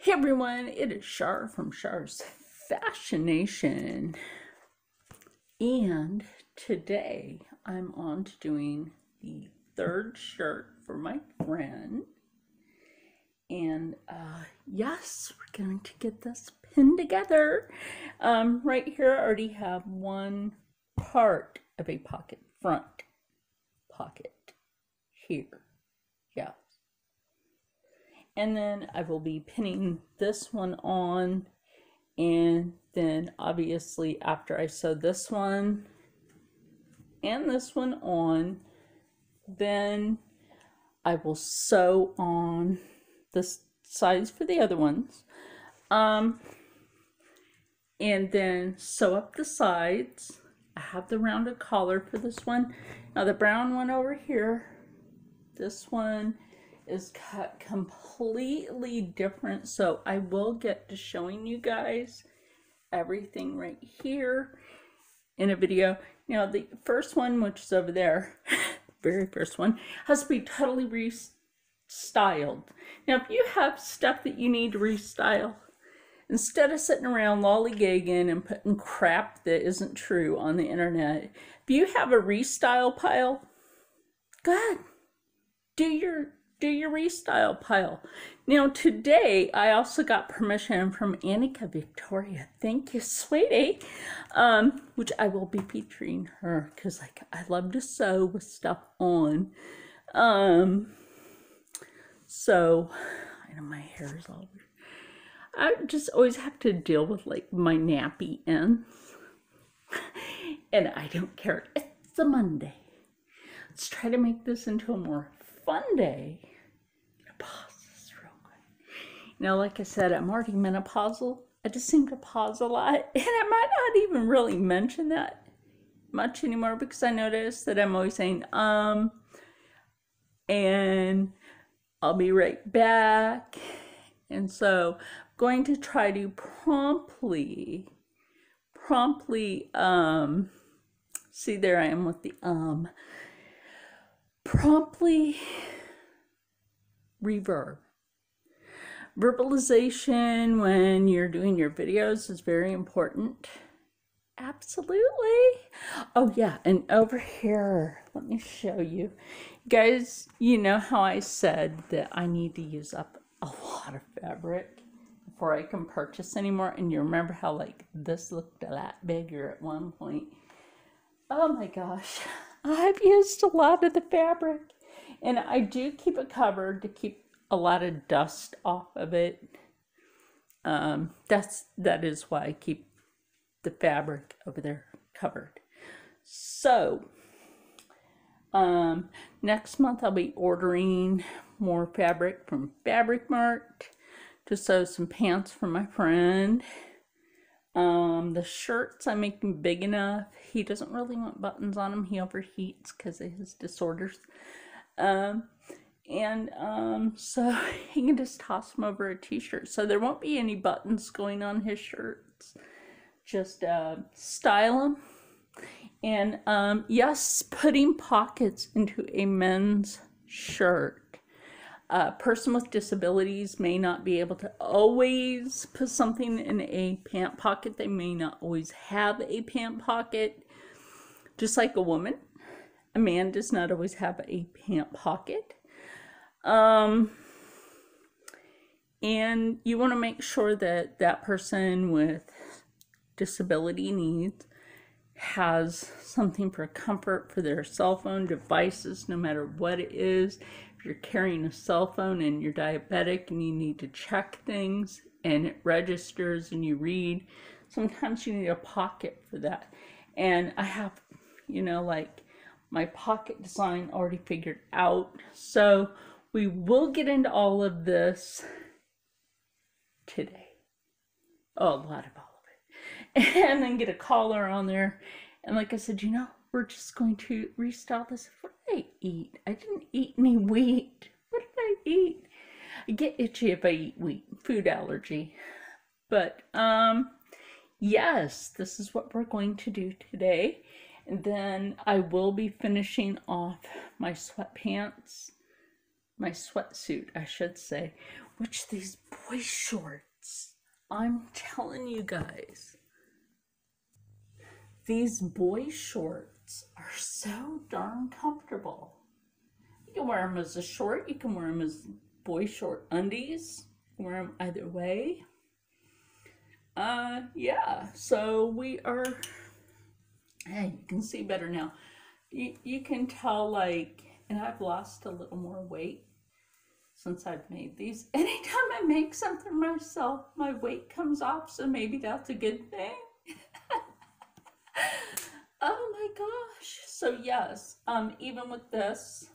Hey everyone, it is Char from Char's Fashion Nation. And today I'm on to doing the third shirt for my friend. And uh, yes, we're going to get this pinned together. Um, right here, I already have one part of a pocket, front pocket here. Yeah. And then I will be pinning this one on. And then obviously after I sew this one and this one on, then I will sew on the sides for the other ones. Um, and then sew up the sides. I have the rounded collar for this one. Now the brown one over here, this one is cut completely different. So I will get to showing you guys everything right here in a video. Now the first one, which is over there, very first one, has to be totally restyled. Now if you have stuff that you need to restyle, instead of sitting around lollygagging and putting crap that isn't true on the internet, if you have a restyle pile, go ahead. Do your do your restyle pile. Now today I also got permission from Annika Victoria. Thank you, sweetie. Um, which I will be featuring her because like I love to sew with stuff on. Um, so I know my hair is all I just always have to deal with like my nappy ends. and I don't care. It's a Monday. Let's try to make this into a more fun day. Pause this real quick. Now, like I said, I'm already menopausal. I just seem to pause a lot. And I might not even really mention that much anymore because I notice that I'm always saying, um, and I'll be right back. And so I'm going to try to promptly, promptly, um, see there I am with the um, promptly reverb. Verbalization when you're doing your videos is very important. Absolutely. Oh yeah, and over here, let me show you. Guys, you know how I said that I need to use up a lot of fabric? before I can purchase anymore. And you remember how like this looked a lot bigger at one point. Oh my gosh, I've used a lot of the fabric. And I do keep it covered to keep a lot of dust off of it. Um, that's that is why I keep the fabric over there covered. So, um, next month I'll be ordering more fabric from Fabric Mart to sew some pants for my friend. Um, the shirts I make making big enough. He doesn't really want buttons on them. He overheats because of his disorders. Um, and um, so he can just toss them over a t-shirt. So there won't be any buttons going on his shirts. Just uh, style them. And um, yes, putting pockets into a men's shirt a person with disabilities may not be able to always put something in a pant pocket. They may not always have a pant pocket. Just like a woman, a man does not always have a pant pocket. Um, and you want to make sure that that person with disability needs has something for comfort for their cell phone devices, no matter what it is you're carrying a cell phone and you're diabetic and you need to check things and it registers and you read, sometimes you need a pocket for that. And I have, you know, like my pocket design already figured out. So we will get into all of this today. Oh, a lot of all of it. And then get a collar on there. And like I said, you know, we're just going to restyle this. What did I eat? I didn't eat any wheat. What did I eat? I get itchy if I eat wheat. Food allergy. But, um, yes, this is what we're going to do today. And then I will be finishing off my sweatpants, my sweatsuit, I should say, which these boy shorts, I'm telling you guys, these boy shorts are so darn comfortable. You can wear them as a short, you can wear them as boy short undies, wear them either way. Uh, yeah, so we are, hey, you can see better now. You, you can tell, like, and I've lost a little more weight since I've made these. Anytime I make something myself, my weight comes off, so maybe that's a good thing. oh my gosh. So yes, um, even with this,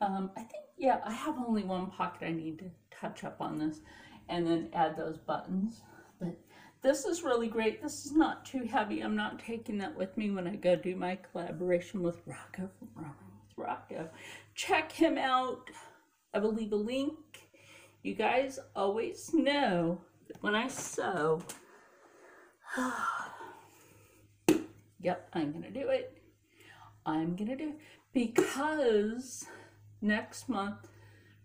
um, I think, yeah, I have only one pocket I need to touch up on this and then add those buttons. But this is really great. This is not too heavy. I'm not taking that with me when I go do my collaboration with Rocco from Roaming with Rocco. Check him out. I will leave a link. You guys always know that when I sew, yep, I'm going to do it. I'm going to do it because next month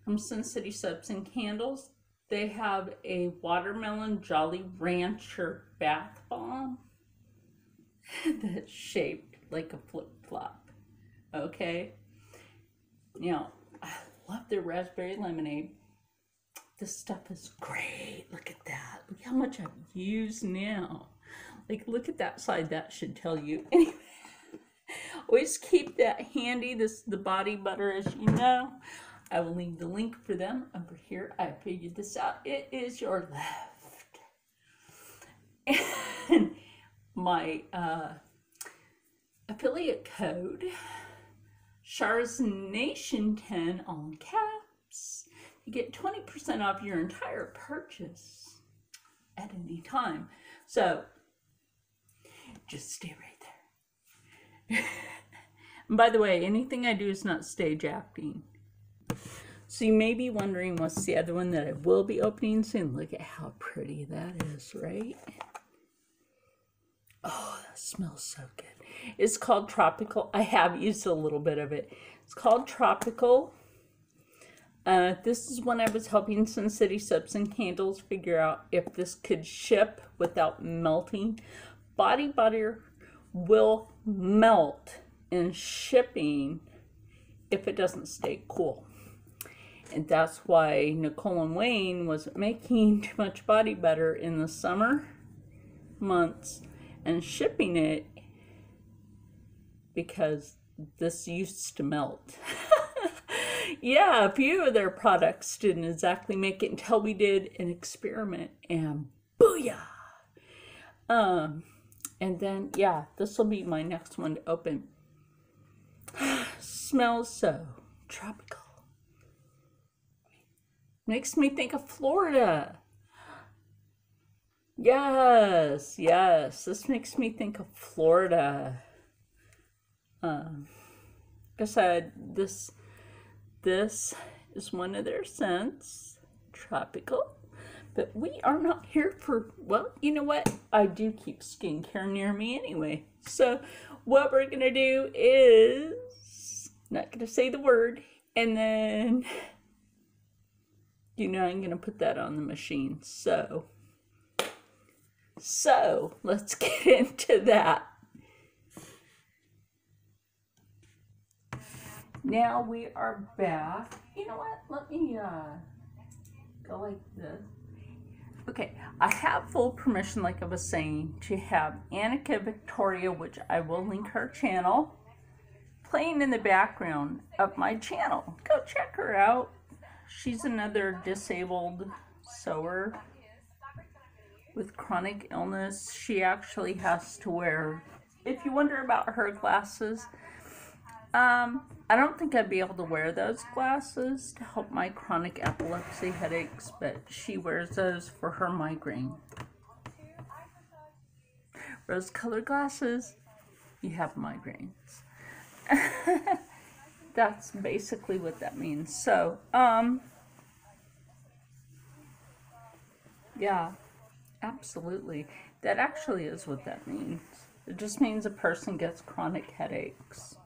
from Sin City Soaps and Candles, they have a watermelon Jolly Rancher bath bomb that's shaped like a flip flop. Okay? Now, I love their raspberry lemonade. This stuff is great. Look at that. Look how much I've used now. Like, look at that side. That should tell you. Always keep that handy. This the body butter, as you know. I will leave the link for them over here. I figured this out. It is your left. And my uh, affiliate code, Chars Nation 10 on caps. You get 20% off your entire purchase at any time. So just stay right there. by the way, anything I do is not stage acting. So you may be wondering what's the other one that I will be opening soon. Look at how pretty that is, right? Oh, that smells so good. It's called Tropical. I have used a little bit of it. It's called Tropical. Uh, this is when I was helping Sin City Soaps and Candles figure out if this could ship without melting. Body butter will melt in shipping if it doesn't stay cool. And that's why Nicole and Wayne wasn't making too much body butter in the summer months and shipping it because this used to melt. yeah, a few of their products didn't exactly make it until we did an experiment and booyah! Um, and then, yeah, this will be my next one to open. Smells so tropical. Makes me think of Florida. Yes, yes. This makes me think of Florida. Um, I said, this this is one of their scents, tropical. But we are not here for, well, you know what? I do keep skincare near me anyway. So what we're going to do is, not going to say the word, and then, you know, I'm going to put that on the machine. So, so let's get into that. Now we are back. You know what? Let me uh, go like this. Okay, I have full permission, like I was saying, to have Annika Victoria, which I will link her channel, playing in the background of my channel. Go check her out. She's another disabled sewer with chronic illness. She actually has to wear, if you wonder about her glasses, um, I don't think I'd be able to wear those glasses to help my chronic epilepsy headaches, but she wears those for her migraine. Rose colored glasses, you have migraines. That's basically what that means. So, um, yeah, absolutely. That actually is what that means. It just means a person gets chronic headaches.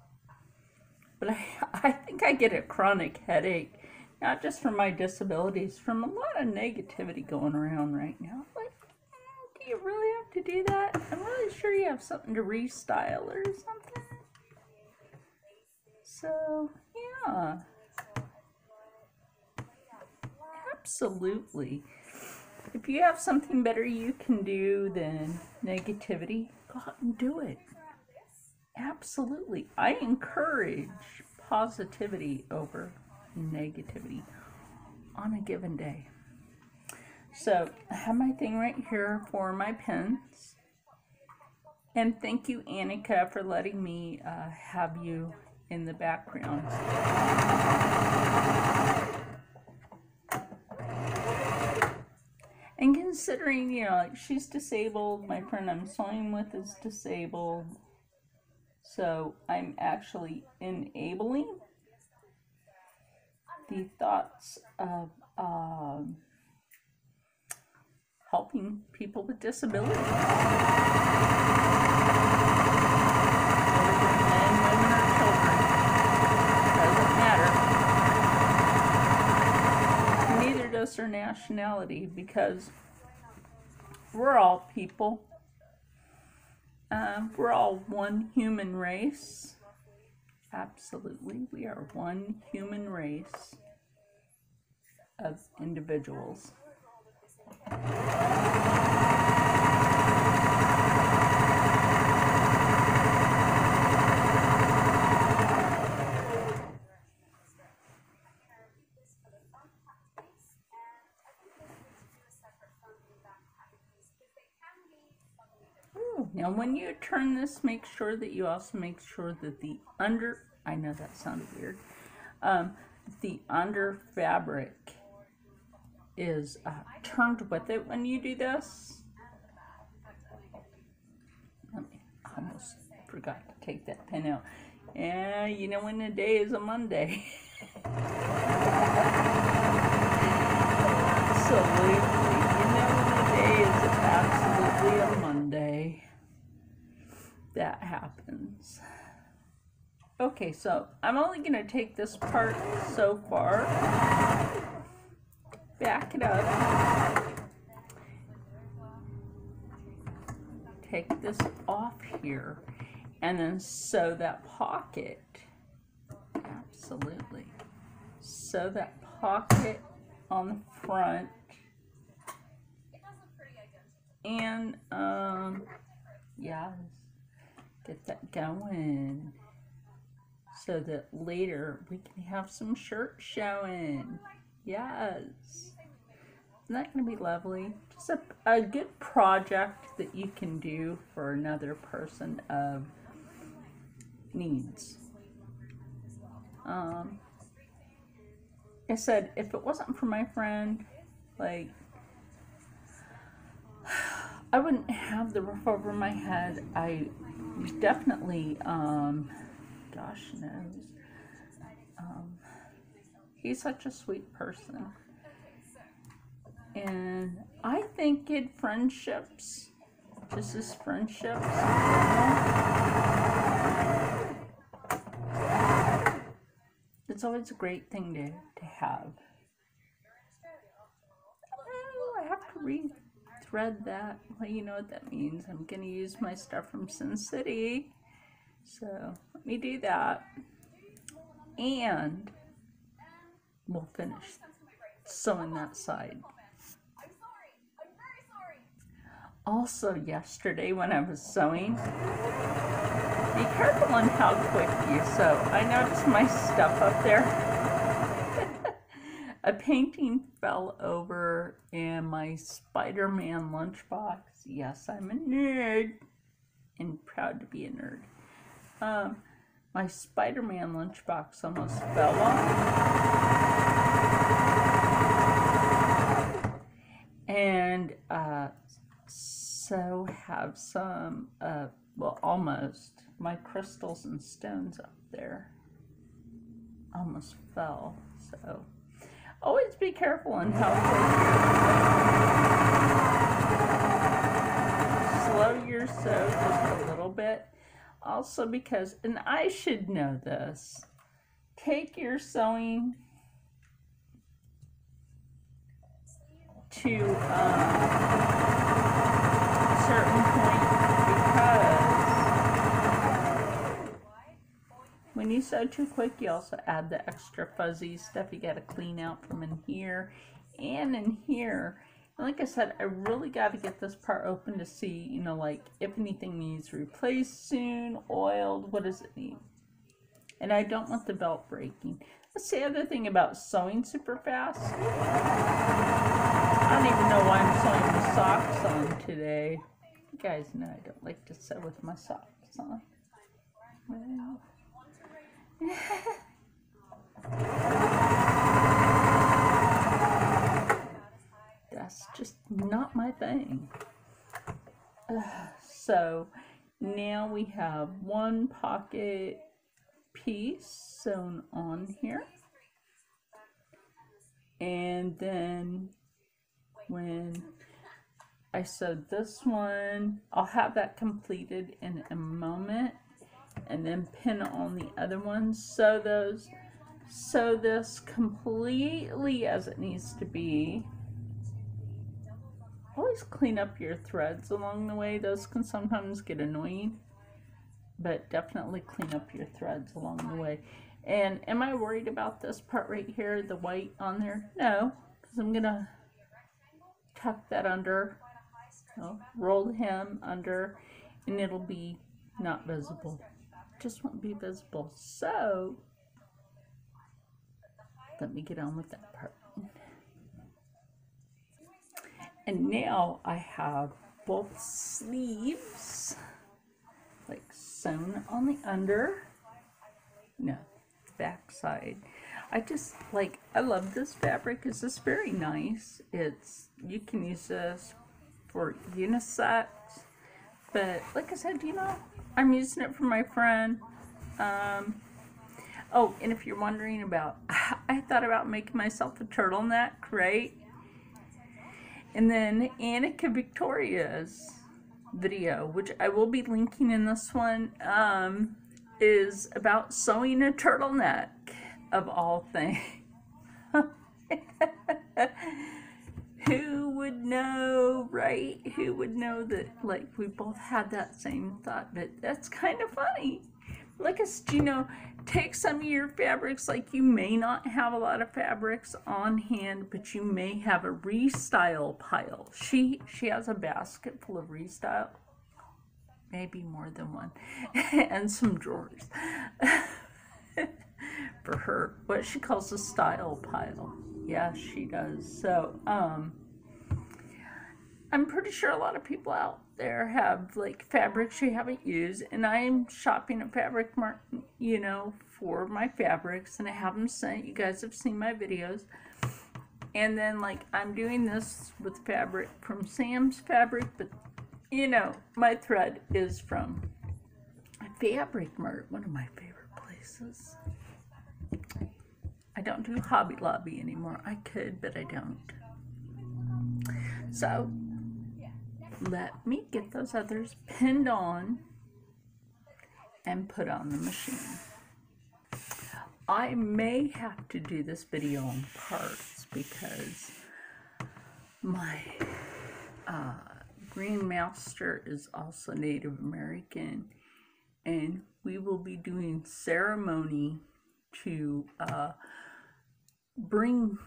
But I, I think I get a chronic headache not just from my disabilities, from a lot of negativity going around right now. Like, mm, do you really have to do that? I'm really sure you have something to restyle or something. So, yeah. Absolutely. If you have something better you can do than negativity, go out and do it. Absolutely. I encourage positivity over negativity on a given day. So I have my thing right here for my pens. And thank you, Annika, for letting me uh, have you in the background. And considering, you know, like she's disabled, my friend I'm sewing with is disabled, so I'm actually enabling the thoughts of um, helping people with disabilities. Neither does their nationality because we're all people. Uh, we're all one human race. Absolutely. We are one human race of individuals. Now when you turn this, make sure that you also make sure that the under, I know that sounded weird, um, the under fabric is uh, turned with it when you do this. I almost forgot to take that pin out. Yeah, you know when the day is a Monday. absolutely. You know when the day is absolutely a Monday that happens. Okay, so I'm only going to take this part so far, back it up, take this off here, and then sew that pocket. Absolutely. Sew that pocket on the front. And, um, yeah, get that going so that later we can have some shirts showing. Yes. Isn't that going to be lovely? Just a, a good project that you can do for another person of needs. Um, I said, if it wasn't for my friend, like, I wouldn't have the roof over my head. I definitely, um, gosh knows, um, he's such a sweet person. And I think good friendships, just as friendships, it's always a great thing to, to have. Oh, I have to read thread that. Well, you know what that means. I'm going to use my stuff from Sin City. So let me do that. And we'll finish sewing that side. Also yesterday when I was sewing, be careful on how quick you sew. I noticed my stuff up there a painting fell over and my Spider-Man lunchbox. Yes, I'm a nerd and proud to be a nerd. Um, my Spider-Man lunchbox almost fell off. And uh, so have some, uh, well, almost, my crystals and stones up there almost fell. So Always be careful in television. Slow your sew just a little bit. Also because, and I should know this, take your sewing to a certain point when you sew too quick, you also add the extra fuzzy stuff you got to clean out from in here and in here. And like I said, I really got to get this part open to see, you know, like if anything needs replaced soon, oiled, what does it need? And I don't want the belt breaking. That's the other thing about sewing super fast. I don't even know why I'm sewing the socks on today. You guys know I don't like to sew with my socks on. Well. That's just not my thing. Uh, so now we have one pocket piece sewn on here. And then when I sewed this one, I'll have that completed in a moment and then pin on the other ones. Sew those, sew this completely as it needs to be. Always clean up your threads along the way. Those can sometimes get annoying, but definitely clean up your threads along the way. And am I worried about this part right here, the white on there? No, because I'm going to tuck that under, oh, roll the hem under, and it'll be not visible. Just won't be visible. So, let me get on with that part. And now I have both sleeves like sewn on the under. No, back side. I just like I love this fabric. It's just very nice. It's you can use this for unisex, but like I said, you know, I'm using it for my friend. Um, oh, and if you're wondering about, I thought about making myself a turtleneck, right? And then Annika Victoria's video, which I will be linking in this one, um, is about sewing a turtleneck of all things. Who would know, right? Who would know that, like, we both had that same thought, but that's kind of funny. Like, you know, take some of your fabrics, like you may not have a lot of fabrics on hand, but you may have a restyle pile. She, she has a basket full of restyle, maybe more than one, and some drawers for her, what she calls a style pile. Yeah, she does. So, um, I'm pretty sure a lot of people out there have like fabrics you haven't used, and I'm shopping at Fabric Mart, you know, for my fabrics, and I have them sent. You guys have seen my videos. And then, like, I'm doing this with fabric from Sam's Fabric, but you know, my thread is from Fabric Mart, one of my favorite places. Don't do Hobby Lobby anymore. I could, but I don't. So, let me get those others pinned on and put on the machine. I may have to do this video in parts because my uh, Green Master is also Native American and we will be doing ceremony to uh, bring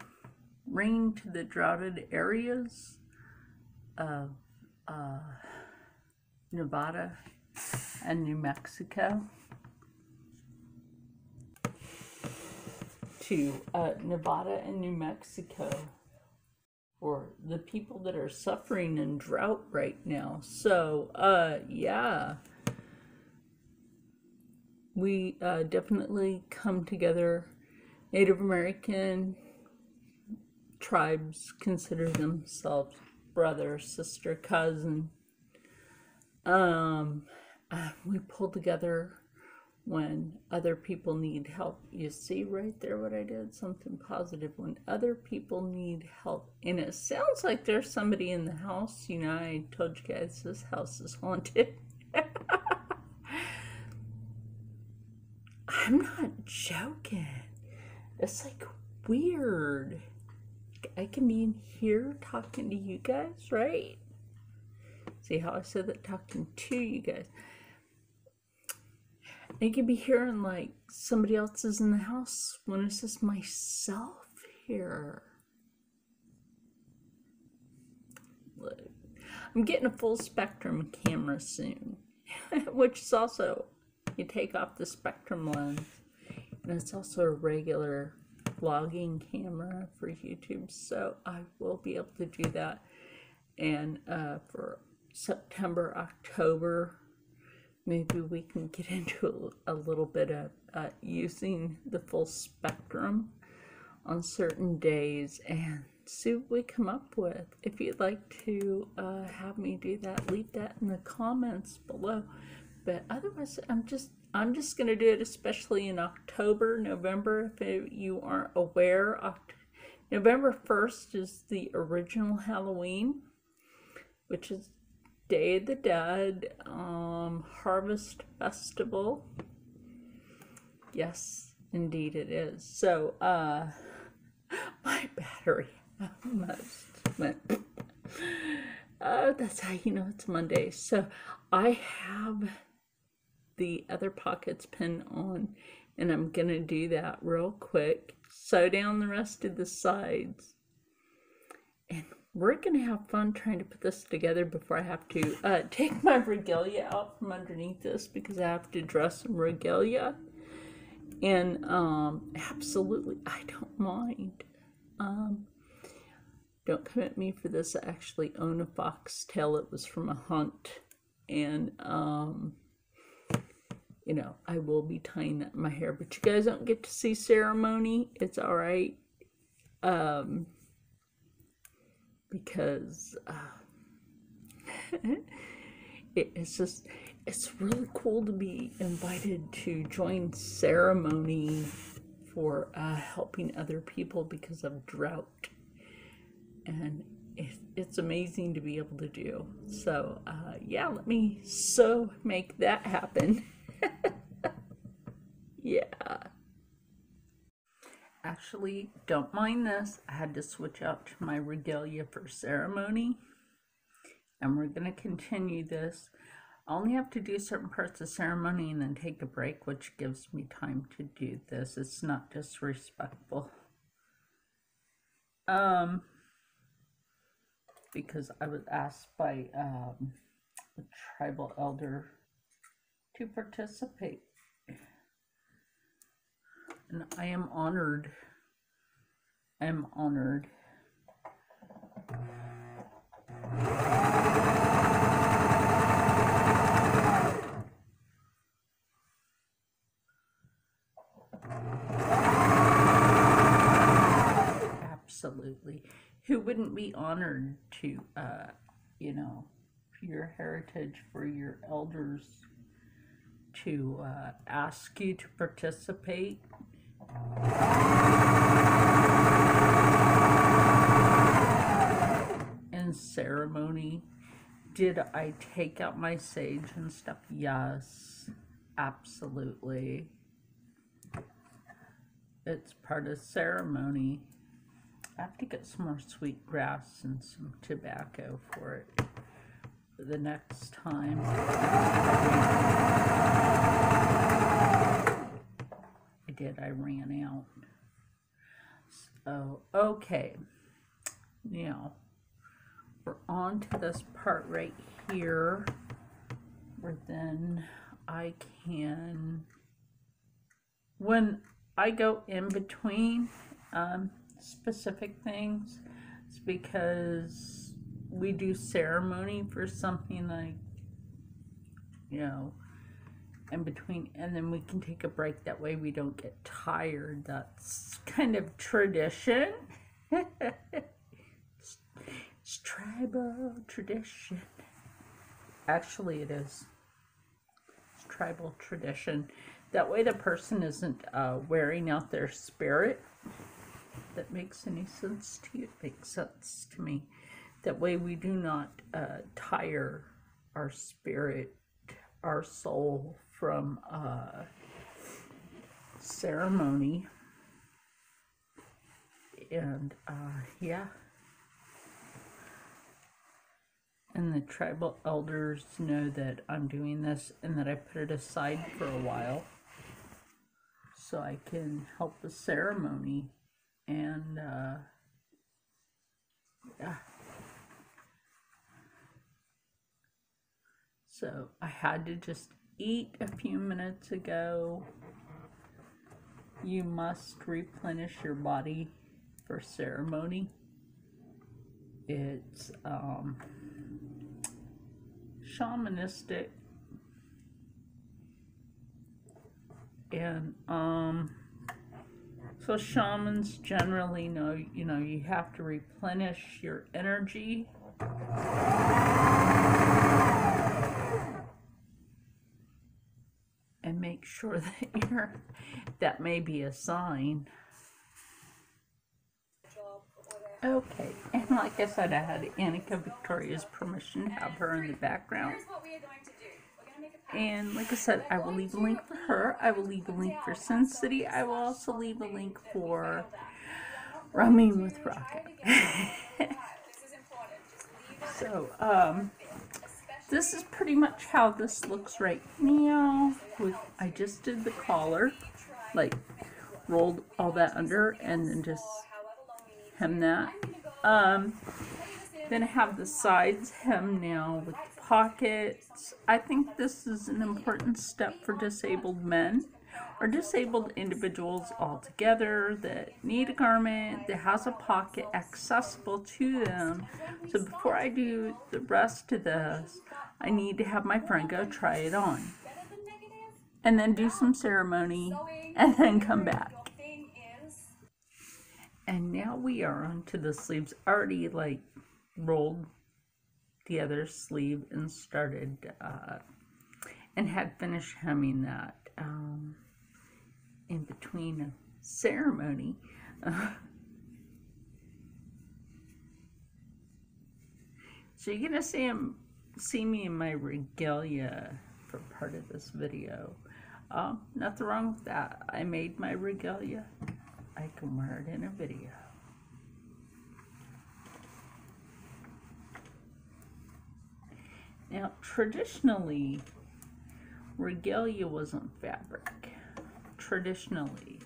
rain to the droughted areas of uh, Nevada and New Mexico to uh, Nevada and New Mexico for the people that are suffering in drought right now. So, uh, yeah, we uh, definitely come together. Native American tribes consider themselves brother, sister, cousin. Um, uh, we pull together when other people need help. You see right there what I did? Something positive. When other people need help. And it sounds like there's somebody in the house. You know, I told you guys this house is haunted. I'm not joking. It's like weird. I can be in here talking to you guys, right? See how I said that talking to you guys. I can be hearing like somebody else is in the house when it's just myself here. Look, I'm getting a full spectrum camera soon, which is also, you take off the spectrum lens, and it's also a regular vlogging camera for YouTube, so I will be able to do that. And uh, for September, October, maybe we can get into a, little bit of uh, using the full spectrum on certain days and see what we come up with. If you'd like to uh, have me do that, leave that in the comments below. But otherwise, I'm just I'm just gonna do it, especially in October, November. If you aren't aware, November first is the original Halloween, which is Day of the Dead, um, Harvest Festival. Yes, indeed it is. So, uh, my battery almost went. Oh, that's how you know it's Monday. So, I have the other pockets pin on, and I'm gonna do that real quick. Sew down the rest of the sides, and we're gonna have fun trying to put this together before I have to uh, take my regalia out from underneath this because I have to dress some regalia. And um, absolutely, I don't mind. Um, don't come at me for this. I actually own a foxtail. It was from a hunt, and um, you know, I will be tying in my hair. But you guys don't get to see ceremony. It's all right. Um, because uh, it, it's just it's really cool to be invited to join ceremony for uh, helping other people because of drought and it, it's amazing to be able to do so uh, yeah let me so make that happen yeah Actually, don't mind this. I had to switch out to my regalia for ceremony. And we're going to continue this. I only have to do certain parts of ceremony and then take a break, which gives me time to do this. It's not disrespectful. Um, because I was asked by um, a tribal elder to participate and I am honored. I am honored. Absolutely. Who wouldn't be honored to, uh, you know, your heritage, for your elders to uh, ask you to participate in ceremony. Did I take out my sage and stuff? Yes, absolutely. It's part of ceremony. I have to get some more sweet grass and some tobacco for it the next time. I did, I ran out. So, okay. Now, we're on to this part right here where then I can, when I go in between um, specific things, it's because we do ceremony for something like, you know, in between, and then we can take a break. That way we don't get tired. That's kind of tradition. it's, it's tribal tradition. Actually, it is. It's tribal tradition. That way the person isn't uh, wearing out their spirit. That makes any sense to you? It makes sense to me. That way we do not uh, tire our spirit, our soul from uh, ceremony. and uh, yeah. And the tribal elders know that I'm doing this and that I put it aside for a while so I can help the ceremony. And uh, So I had to just eat a few minutes ago. You must replenish your body for ceremony. It's um, shamanistic and um so shamans generally know you know you have to replenish your energy and make sure that you're that may be a sign okay and like i said i had annika victoria's permission to have her in the background and like I said, I will leave a link for her. I will leave a link for Sin City. I will also leave a link for Roaming with Rocco. so, um, this is pretty much how this looks right now. With I just did the collar, like rolled all that under and then just hem that. Um, then I have the sides hem now with pockets. I think this is an important step for disabled men or disabled individuals altogether that need a garment that has a pocket accessible to them. So before I do the rest of this, I need to have my friend go try it on. And then do some ceremony and then come back. And now we are onto the sleeves already like rolled the other sleeve and started uh, and had finished hemming that um, in between a ceremony. Uh, so you're gonna see him, see me in my regalia for part of this video. Um, nothing wrong with that. I made my regalia. I can wear it in a video. Now, traditionally, regalia wasn't fabric. Traditionally,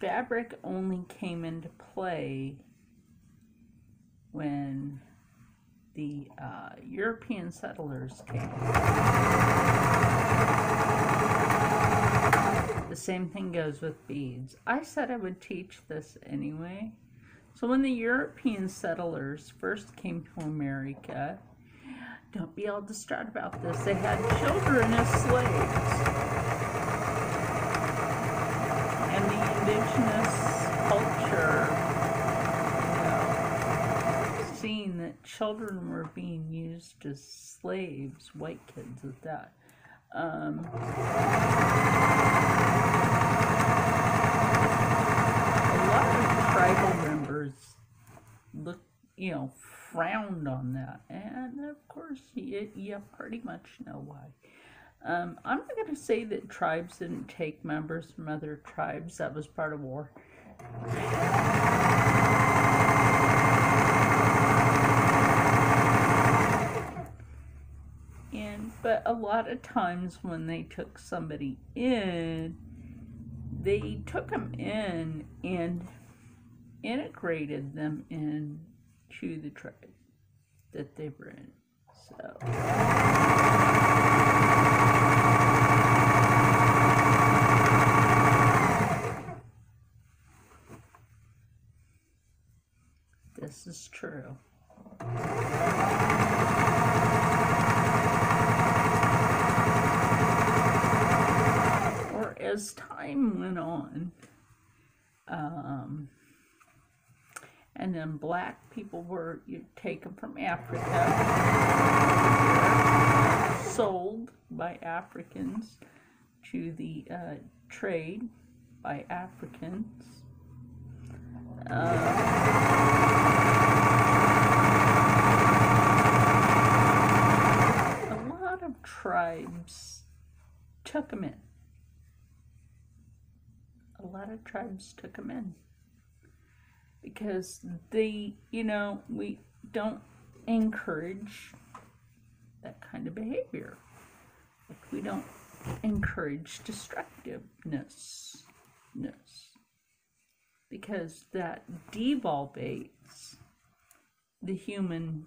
fabric only came into play when the uh, European settlers came. The same thing goes with beads. I said I would teach this anyway. So when the European settlers first came to America, don't be all distraught about this. They had children as slaves. And the indigenous culture, you know, seeing that children were being used as slaves, white kids at that. Um, a lot of tribal members look, you know, frowned on that. And of course, you, you pretty much know why. Um, I'm not going to say that tribes didn't take members from other tribes. That was part of war. And, but a lot of times when they took somebody in, they took them in and integrated them in to the tribe that they were in. So. This is true. Or as time went on, um, and then black people were taken from Africa, sold by Africans to the uh, trade by Africans. Uh, a lot of tribes took them in. A lot of tribes took them in. because they, you know, we don't encourage that kind of behavior. Like we don't encourage destructiveness. Because that devolvates the human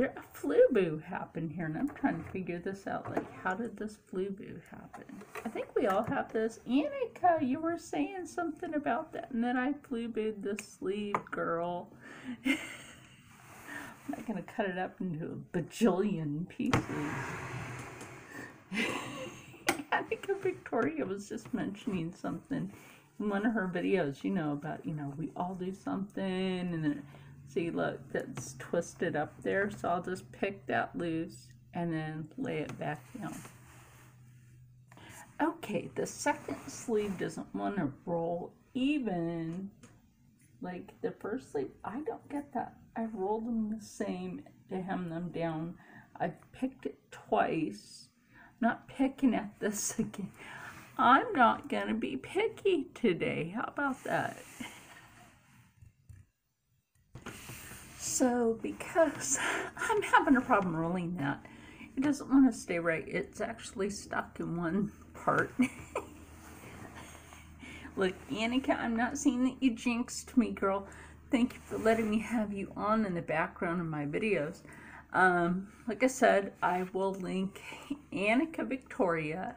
There a flu boo happened here, and I'm trying to figure this out. Like, how did this flu boo happen? I think we all have this. Annika, you were saying something about that, and then I flu booed the sleeve, girl. I'm not gonna cut it up into a bajillion pieces. Annika Victoria was just mentioning something in one of her videos, you know, about, you know, we all do something and then see, look, that's twisted up there. So I'll just pick that loose and then lay it back down. Okay, the second sleeve doesn't want to roll even like the first sleeve. I don't get that. I rolled them the same to hem them down. I've picked it twice. I'm not picking at this again. I'm not going to be picky today. How about that? So, because I'm having a problem rolling that, it doesn't want to stay right. It's actually stuck in one part. Look, Annika, I'm not saying that you jinxed me, girl. Thank you for letting me have you on in the background of my videos. Um, like I said, I will link Annika Victoria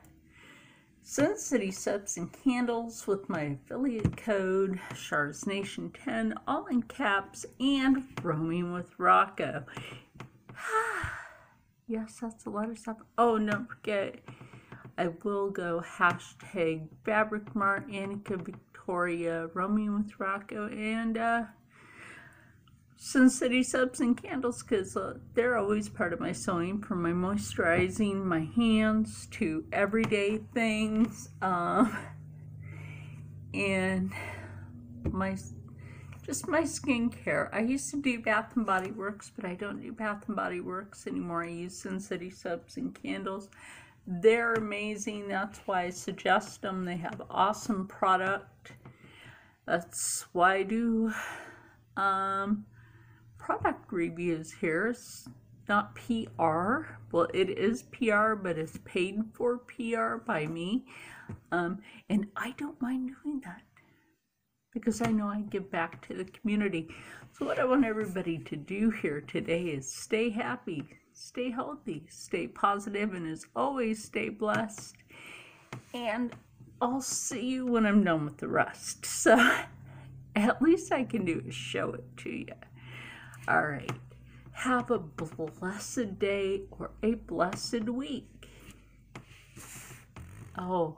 Sin City Soaps and Candles with my affiliate code CharsNation10, all in caps, and roaming with Rocco. yes, that's a lot of stuff. Oh, don't forget, I will go hashtag Fabric Mart, Annika Victoria, roaming with Rocco, and uh, Sin City Soaps and Candles because uh, they're always part of my sewing from my moisturizing my hands to everyday things um, and my just my skincare. I used to do Bath and Body Works, but I don't do Bath and Body Works anymore. I use Sin City Soaps and Candles. They're amazing. That's why I suggest them. They have awesome product. That's why I do um, product reviews here. It's not PR. Well, it is PR, but it's paid for PR by me. Um, and I don't mind doing that because I know I give back to the community. So what I want everybody to do here today is stay happy, stay healthy, stay positive, and as always, stay blessed. And I'll see you when I'm done with the rest. So at least I can do is show it to you. All right. Have a blessed day or a blessed week. Oh,